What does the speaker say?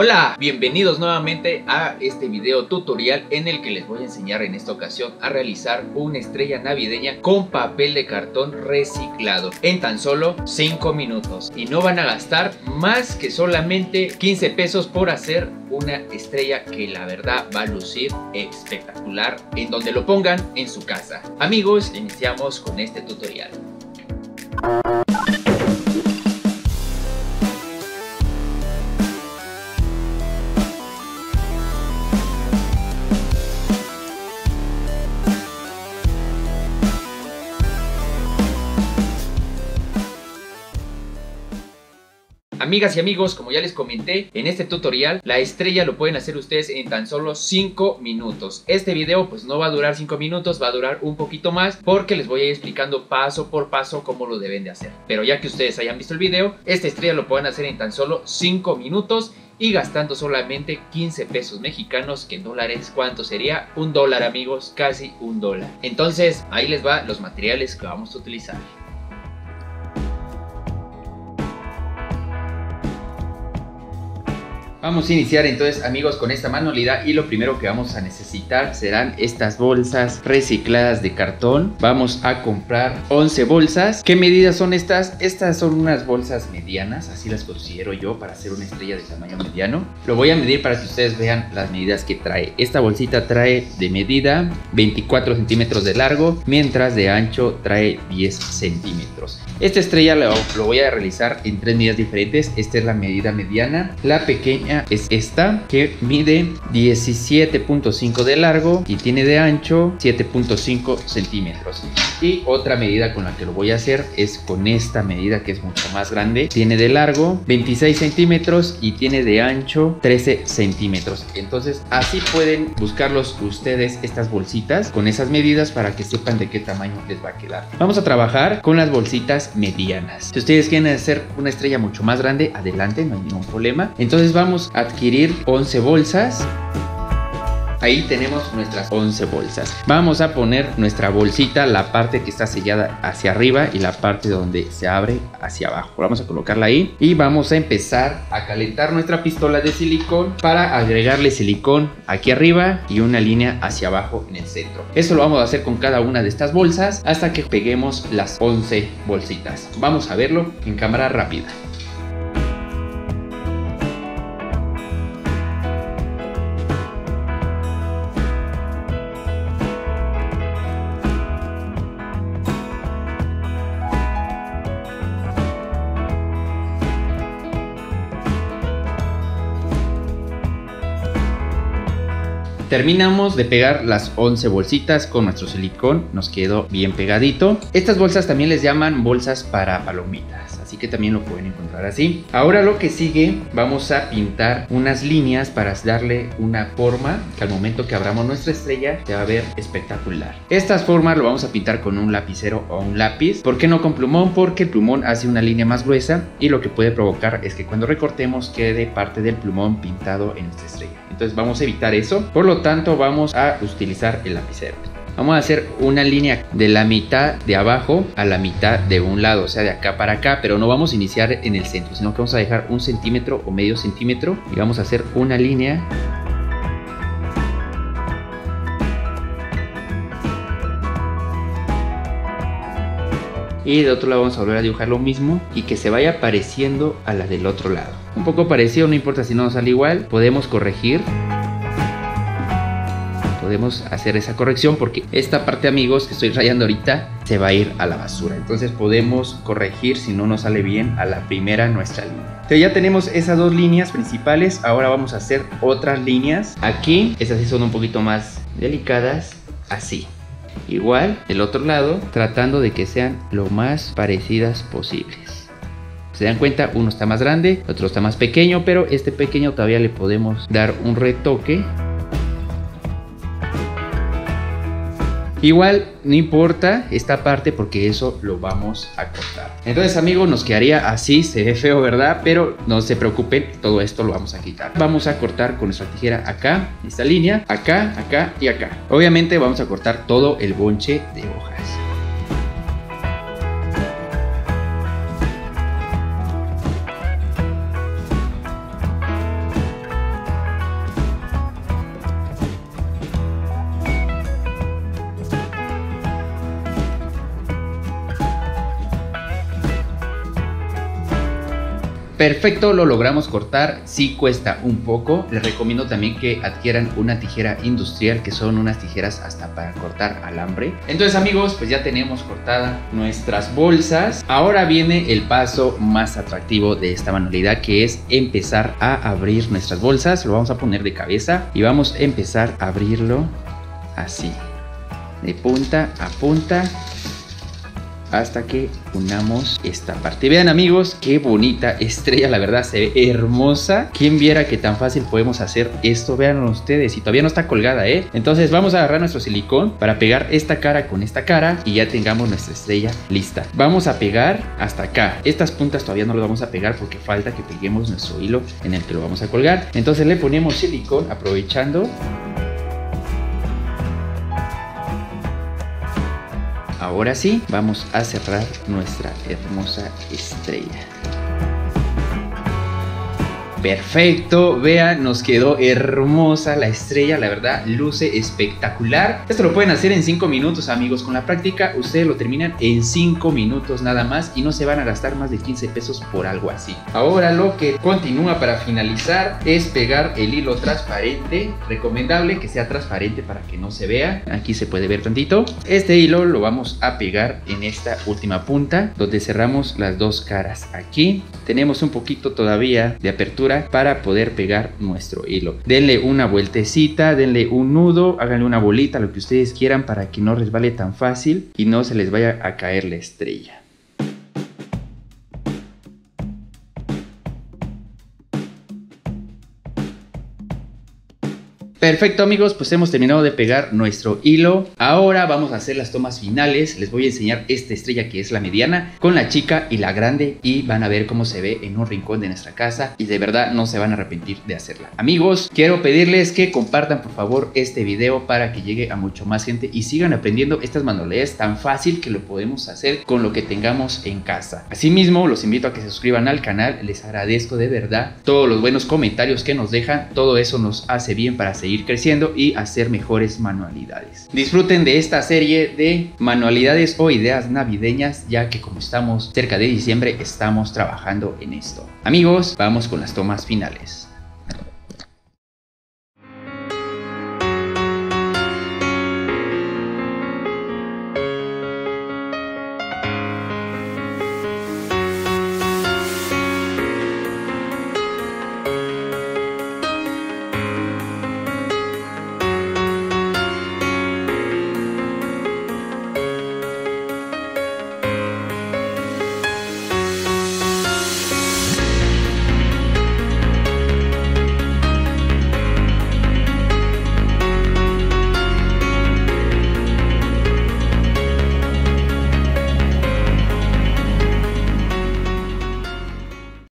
Hola, bienvenidos nuevamente a este video tutorial en el que les voy a enseñar en esta ocasión a realizar una estrella navideña con papel de cartón reciclado en tan solo 5 minutos y no van a gastar más que solamente 15 pesos por hacer una estrella que la verdad va a lucir espectacular en donde lo pongan en su casa. Amigos, iniciamos con este tutorial. Amigas y amigos, como ya les comenté en este tutorial, la estrella lo pueden hacer ustedes en tan solo 5 minutos. Este video pues no va a durar 5 minutos, va a durar un poquito más porque les voy a ir explicando paso por paso cómo lo deben de hacer. Pero ya que ustedes hayan visto el video, esta estrella lo pueden hacer en tan solo 5 minutos y gastando solamente 15 pesos mexicanos que en dólares cuánto sería un dólar amigos casi un dólar entonces ahí les va los materiales que vamos a utilizar Vamos a iniciar entonces amigos con esta manualidad y lo primero que vamos a necesitar serán estas bolsas recicladas de cartón. Vamos a comprar 11 bolsas. ¿Qué medidas son estas? Estas son unas bolsas medianas, así las considero yo para hacer una estrella de tamaño mediano. Lo voy a medir para que ustedes vean las medidas que trae. Esta bolsita trae de medida 24 centímetros de largo, mientras de ancho trae 10 centímetros. Esta estrella lo, voy a realizar en tres medidas diferentes. Esta es la medida mediana, la pequeña es esta que mide 17.5 de largo y tiene de ancho 7.5 centímetros. Y otra medida con la que lo voy a hacer es con esta medida que es mucho más grande. Tiene de largo 26 centímetros y tiene de ancho 13 centímetros. Entonces así pueden buscarlos ustedes estas bolsitas con esas medidas para que sepan de qué tamaño les va a quedar. Vamos a trabajar con las bolsitas medianas. Si ustedes quieren hacer una estrella mucho más grande, adelante, no hay ningún problema. Entonces vamos adquirir 11 bolsas. Ahí tenemos nuestras 11 bolsas. Vamos a poner nuestra bolsita, la parte que está sellada hacia arriba y la parte donde se abre hacia abajo. Vamos a colocarla ahí y vamos a empezar a calentar nuestra pistola de silicón para agregarle silicón aquí arriba y una línea hacia abajo en el centro. Eso lo vamos a hacer con cada una de estas bolsas hasta que peguemos las 11 bolsitas. Vamos a verlo en cámara rápida. Terminamos de pegar las 11 bolsitas con nuestro silicón, nos quedó bien pegadito. Estas bolsas también les llaman bolsas para palomitas, así que también lo pueden encontrar así. Ahora lo que sigue, vamos a pintar unas líneas para darle una forma que al momento que abramos nuestra estrella se va a ver espectacular. Estas formas lo vamos a pintar con un lapicero o un lápiz. ¿Por qué no con plumón? Porque el plumón hace una línea más gruesa y lo que puede provocar es que cuando recortemos quede parte del plumón pintado en nuestra estrella. Entonces vamos a evitar eso. Por lo tanto vamos a utilizar el lapicero. Vamos a hacer una línea de la mitad de abajo a la mitad de un lado, o sea, de acá para acá, pero no vamos a iniciar en el centro, sino que vamos a dejar un centímetro o medio centímetro y vamos a hacer una línea y de otro lado vamos a volver a dibujar lo mismo y que se vaya pareciendo a la del otro lado un poco parecido no importa si no nos sale igual podemos corregir podemos hacer esa corrección porque esta parte amigos que estoy rayando ahorita se va a ir a la basura. Entonces podemos corregir si no nos sale bien a la primera nuestra línea. Entonces ya tenemos esas dos líneas principales. Ahora vamos a hacer otras líneas. Aquí esas sí son un poquito más delicadas. Así. Igual, el otro lado, tratando de que sean lo más parecidas posibles. Se dan cuenta, uno está más grande, otro está más pequeño, pero este pequeño todavía le podemos dar un retoque Igual no importa esta parte porque eso lo vamos a cortar. Entonces amigos nos quedaría así, se ve feo verdad, pero no se preocupen, todo esto lo vamos a quitar. Vamos a cortar con nuestra tijera acá, esta línea, acá, acá y acá. Obviamente vamos a cortar todo el bonche de hojas. Perfecto, lo logramos cortar. Sí cuesta un poco. Les recomiendo también que adquieran una tijera industrial, que son unas tijeras hasta para cortar alambre. Entonces amigos, pues ya tenemos cortada nuestras bolsas. Ahora viene el paso más atractivo de esta manualidad, que es empezar a abrir nuestras bolsas. Lo vamos a poner de cabeza y vamos a empezar a abrirlo así. De punta a punta hasta que unamos esta parte. Vean amigos, qué bonita estrella, la verdad se ve hermosa. Quien viera que tan fácil podemos hacer esto, vean ustedes, y todavía no está colgada, ¿eh? Entonces vamos a agarrar nuestro silicón para pegar esta cara con esta cara y ya tengamos nuestra estrella lista. Vamos a pegar hasta acá. Estas puntas todavía no las vamos a pegar porque falta que peguemos nuestro hilo en el que lo vamos a colgar. Entonces le ponemos silicón aprovechando Ahora sí, vamos a cerrar nuestra hermosa estrella. Perfecto, vean, nos quedó hermosa la estrella, la verdad, luce espectacular. Esto lo pueden hacer en 5 minutos, amigos. Con la práctica, ustedes lo terminan en 5 minutos nada más y no se van a gastar más de 15 pesos por algo así. Ahora lo que continúa para finalizar es pegar el hilo transparente. Recomendable que sea transparente para que no se vea. Aquí se puede ver tantito. Este hilo lo vamos a pegar en esta última punta donde cerramos las dos caras. Aquí tenemos un poquito todavía de apertura para poder pegar nuestro hilo. Denle una vueltecita, denle un nudo, háganle una bolita, lo que ustedes quieran para que no resbale tan fácil y no se les vaya a caer la estrella. Perfecto amigos, pues hemos terminado de pegar nuestro hilo. Ahora vamos a hacer las tomas finales. Les voy a enseñar esta estrella que es la mediana con la chica y la grande y van a ver cómo se ve en un rincón de nuestra casa y de verdad no se van a arrepentir de hacerla. Amigos, quiero pedirles que compartan por favor este video para que llegue a mucho más gente y sigan aprendiendo estas manualidades tan fácil que lo podemos hacer con lo que tengamos en casa. Asimismo, los invito a que se suscriban al canal. Les agradezco de verdad todos los buenos comentarios que nos dejan. Todo eso nos hace bien para seguir creciendo y hacer mejores manualidades. Disfruten de esta serie de manualidades o ideas navideñas ya que como estamos cerca de diciembre estamos trabajando en esto. Amigos, vamos con las tomas finales.